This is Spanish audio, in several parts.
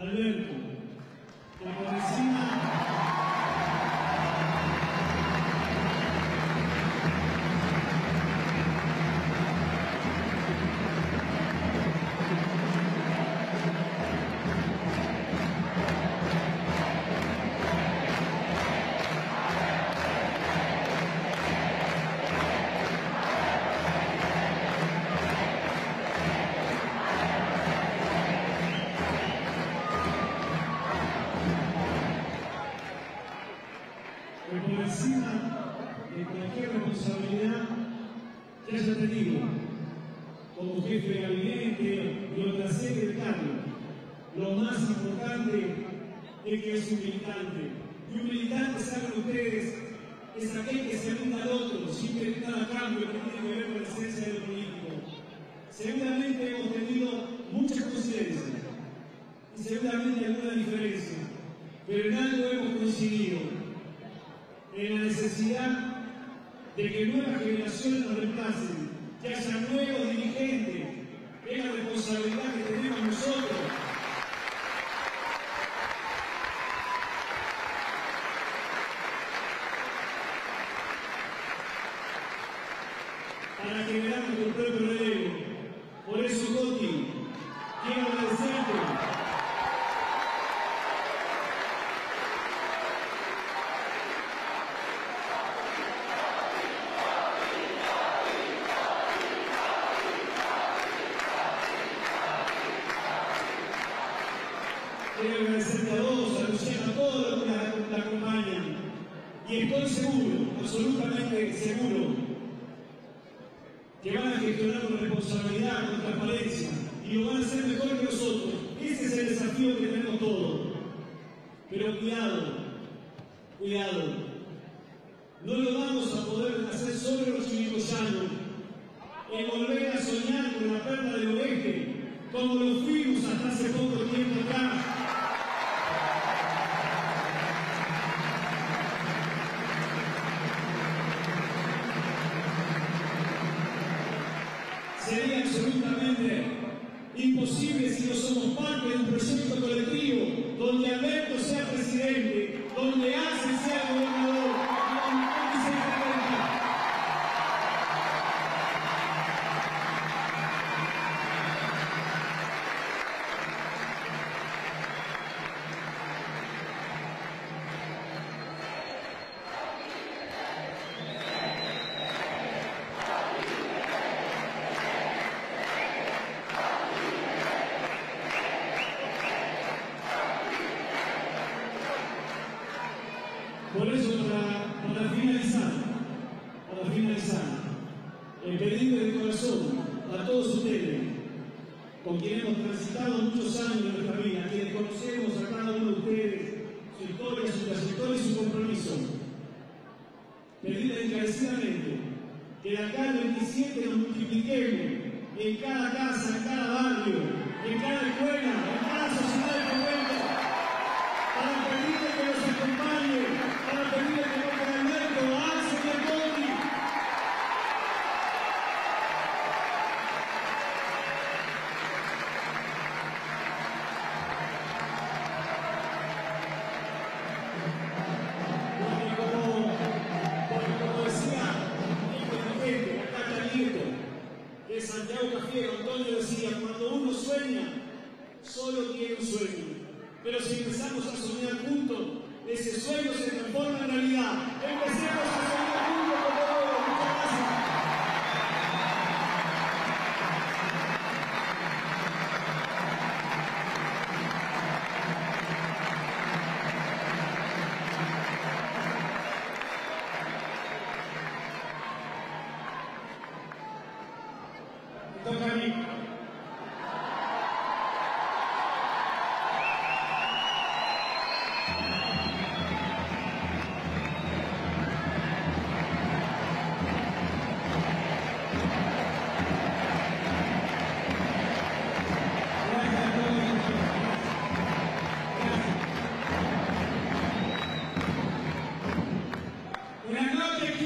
Alberto, que por gabinete y otra secretario, lo más importante es que es un. Y un militante, saben ustedes, es aquel que se brinda al otro sin pedir nada cambio que tiene que ver con la esencia del político. Seguramente hemos tenido muchas coincidencias y seguramente alguna diferencia, pero en algo hemos coincidido en la necesidad de que nuevas generaciones nos reemplacen, que haya nuevos dirigentes, es la responsabilidad que tenemos nosotros. Para generar nuestro propio relevo. Por eso, Coti, quiero agradecerte Quiero agradecerte a vos, a Luciano, a todos los que la, la acompañan. Y estoy seguro, absolutamente seguro, que van a gestionar con responsabilidad, con transparencia, y lo van a hacer mejor que nosotros. Ese es el desafío que tenemos todos. Pero cuidado, cuidado. No lo vamos a poder hacer sobre los chiricoyanos. El volver a soñar con la perla del oeste, como lo fuimos hasta hace poco tiempo atrás. sería absolutamente imposible si no somos parte de un proyecto colectivo donde Alberto sea presidente, donde Ace sea gobernador, y donde Tony sea presidente. Por eso, para, para finalizar, para finalizar, el pedirle de corazón a todos ustedes, con quienes hemos transitado muchos años en nuestra vida, quienes conocemos a cada uno de ustedes, su historia, su trayectoria y su compromiso, pedirle encarecidamente que de acá al 27 nos multipliquemos en cada casa, en cada barrio, en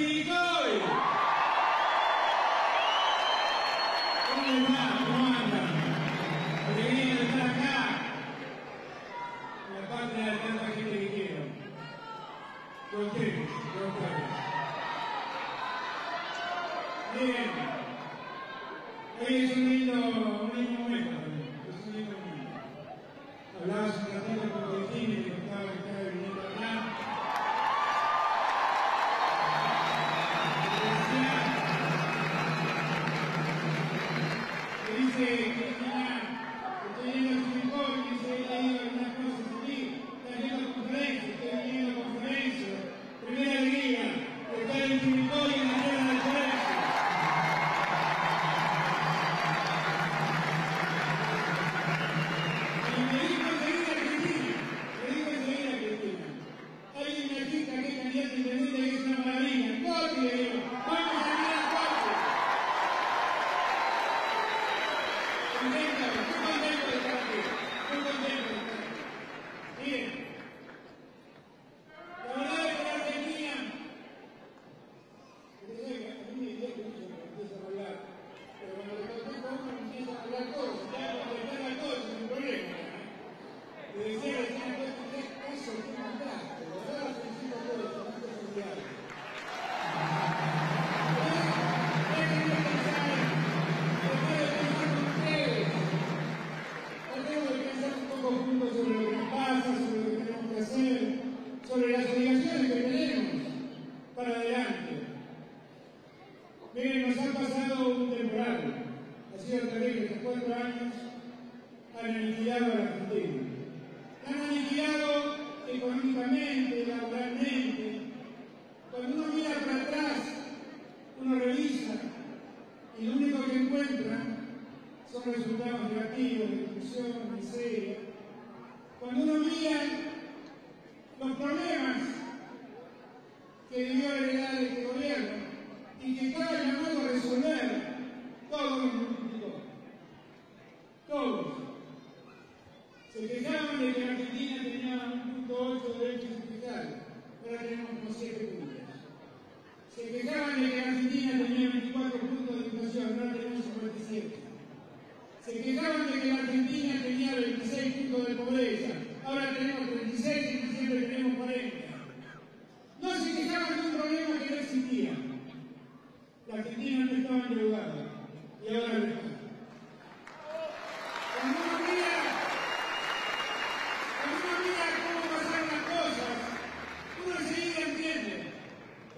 Stevie Guy. Bien. Hoy es un lindo resultados negativos, destrucción, miseria. Cuando uno mira los problemas que debió heredar este gobierno y que cada llamado a resolver, todos los multiplicó. Todos. Se quejaban de que Argentina tenía un punto 8 de déficit fiscal, ahora tenemos como 7 puntos. Se quejaban de que Argentina tenía 24 puntos de inflación, ahora tenemos 57. Se quejaban de que la Argentina tenía 26 puntos de pobreza, ahora tenemos 36 y diciembre tenemos 40. No se quejaban de un problema que no existía. La Argentina no estaba endeudada y ahora lo está. Cuando uno mira, cuando uno mira cómo pasaron las cosas, uno enseguida entiende.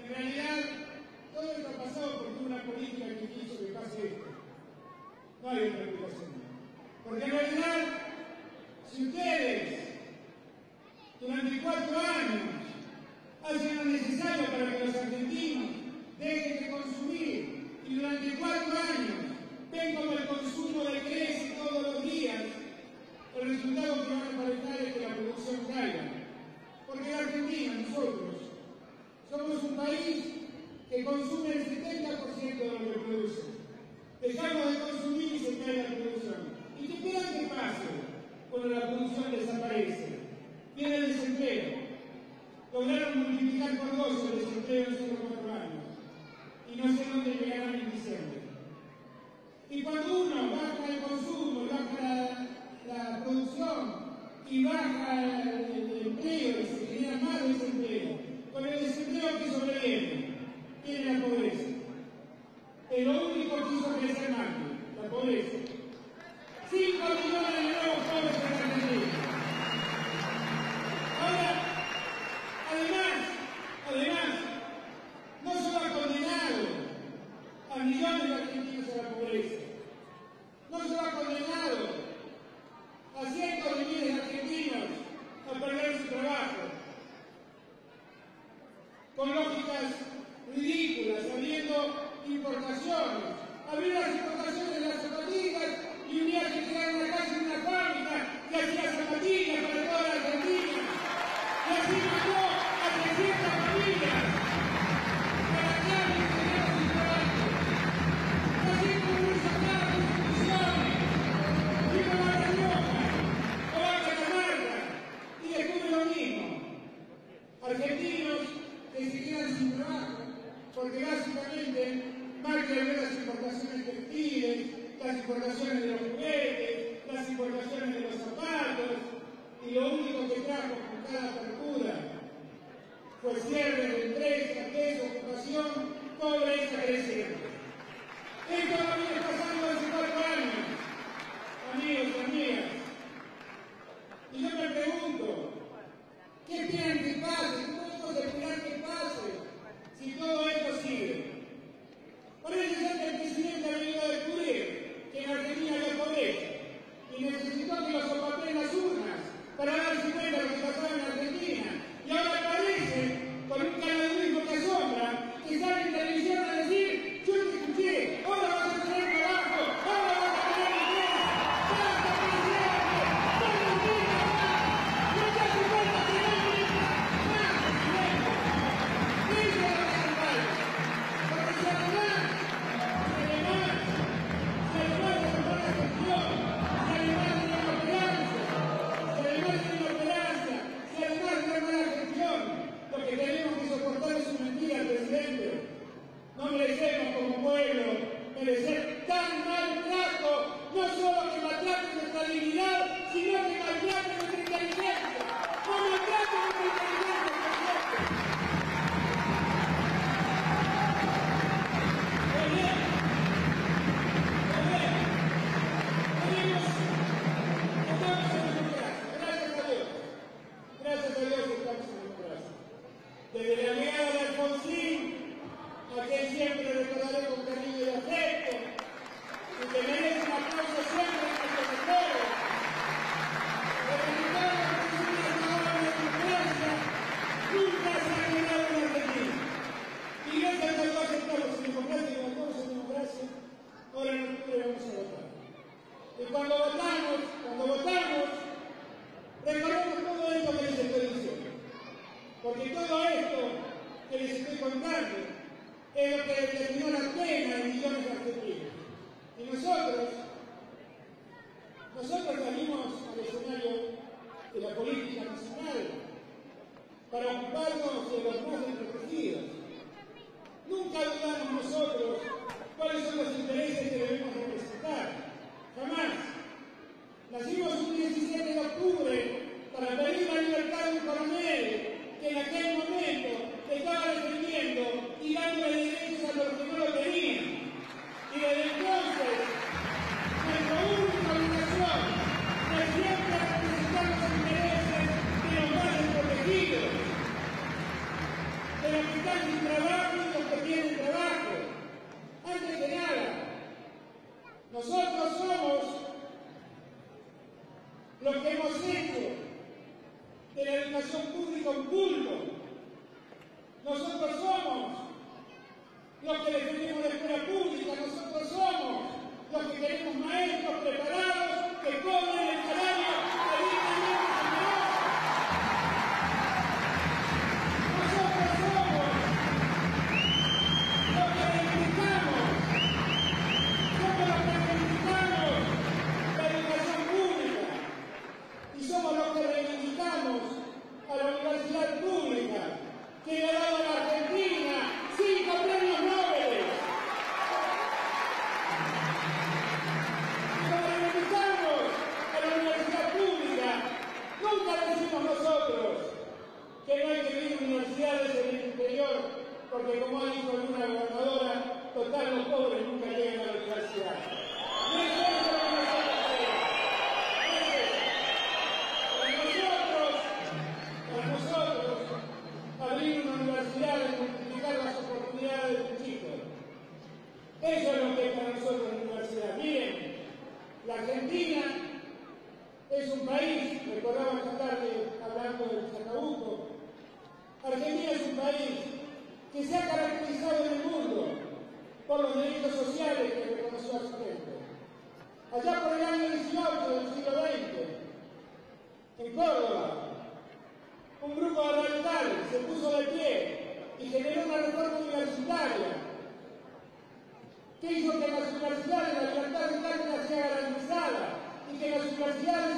En realidad, todo esto ha pasado porque hubo una política que quiso que pase esto. No hay otra explicación. Porque en realidad, si ustedes durante cuatro años hacen lo necesario para que los argentinos dejen de consumir y durante cuatro años ven como el consumo decrece todos los días, el resultado que van a aparecer es que la producción caiga. Porque la Argentina, nosotros, somos un país que consume el 70% de lo que produce. Dejamos de consumir y se cae la producción. ¿Y qué esperan que pase cuando la producción desaparece? Viene el desempleo. Lograron multiplicar por dos el desempleo en solo cuatro años. Y no sé dónde llegarán en diciembre. Y cuando uno baja el consumo, baja la, producción y baja el, empleo se genera más desempleo, con el desempleo que sobreviene, tiene la pobreza. Es lo único que hizo crecer Macri, la pobreza. 5 millones de nuevos pobres en Argentina. name of the universidad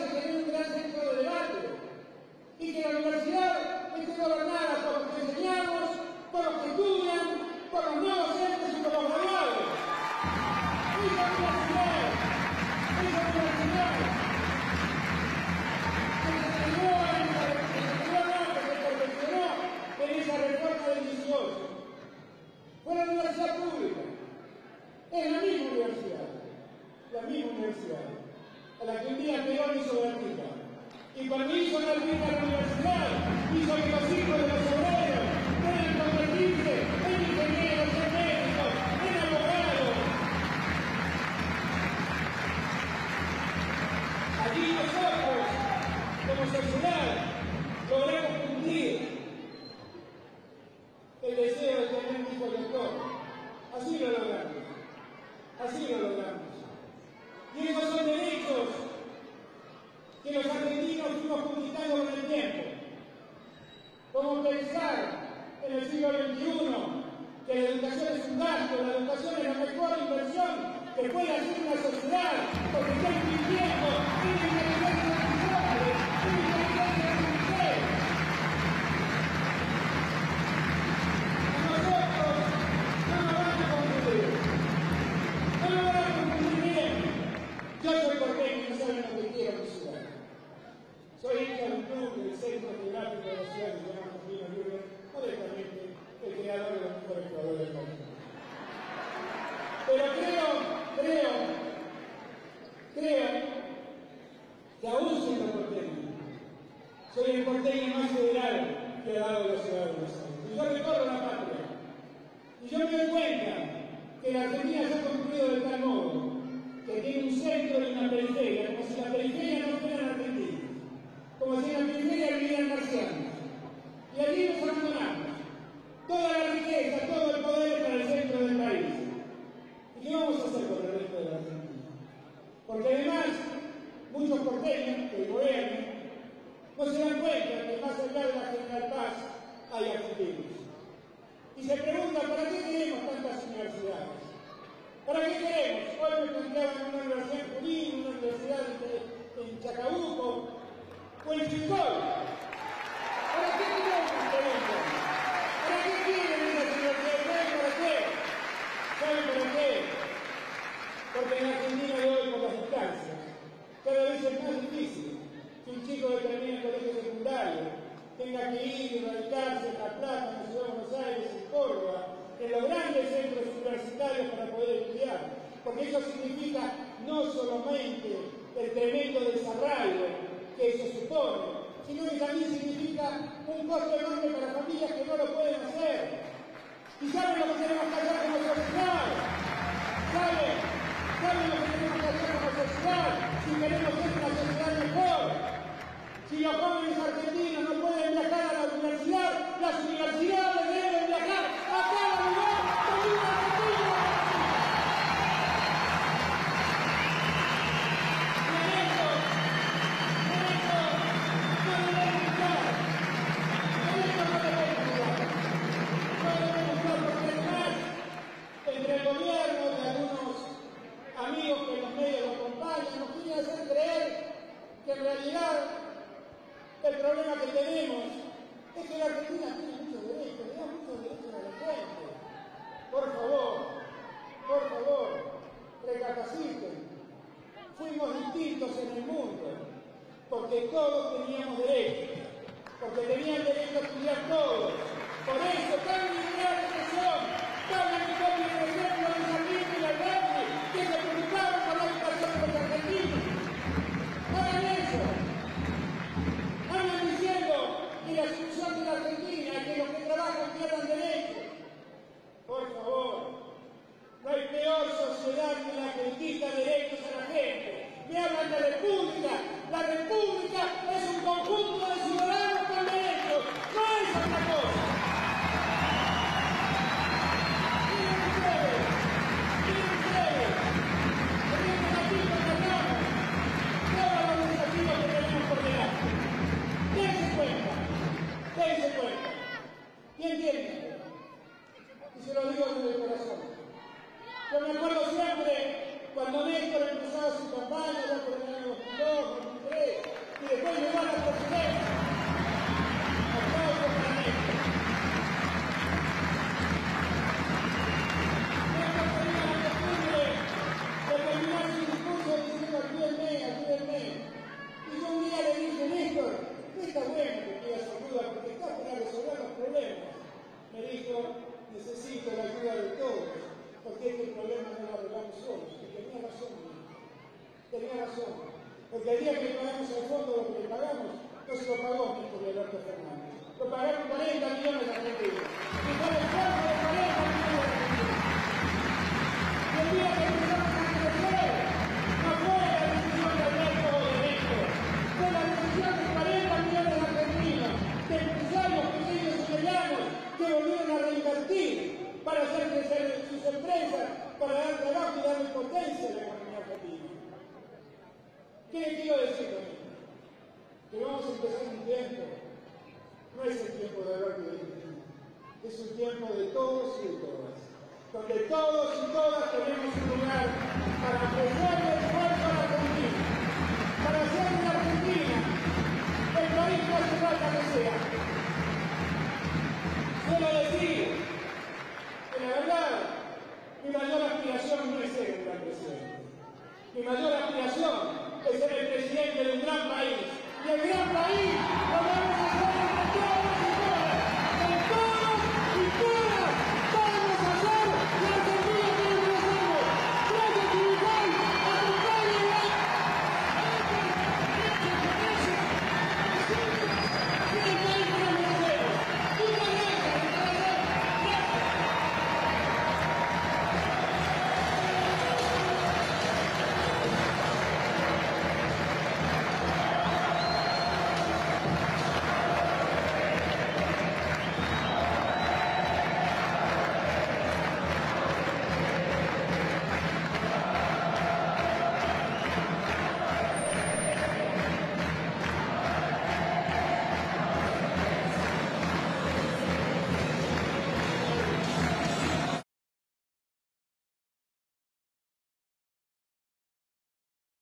América y soy porque todos teníamos derecho, porque tenían derecho a estudiar todos. Por eso, tan liberales que son, tan anticopios de ejemplo de Jardín y la Grande, que se preocuparon por la educación de los argentinos. Hagan eso. Andan diciendo que la solución de la Argentina que los que trabajan pierdan derechos. Por favor. No hay peor sociedad que la que quita derechos a la gente. Me hablan de la república, la república. porque es el problema no lo arreglamos solos. Y tenía razón, tenía razón. Porque el día que pagamos al fondo lo que le pagamos, no se lo pagó Néstor Alberto Fernández. Lo pagaron 40 millones de argentinos. Y con el fondo de 40 para dar trabajo y dar impotencia a la economía argentina. ¿Qué le quiero decir con esto? Que vamos a empezar un tiempo, no es el tiempo de Alberto y de Cristina, es un tiempo de todos y de todas, donde todos y todas tenemos un lugar para ofrecer el esfuerzo a la Argentina, para hacer una Argentina el país más no falta que sea. Solo decir 不要怀疑。